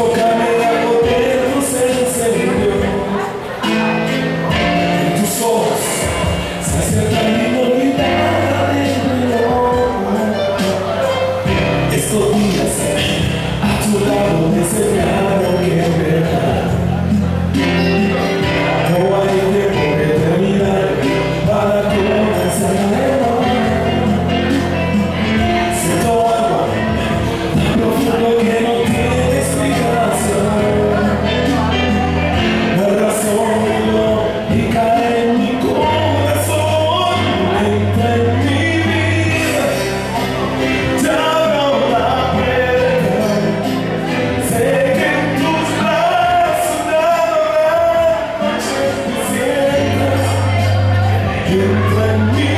enfocarme a poder no tus sellos en En tus ojos se acercan y acerca mi inolvidable reloj. Estos días you and me.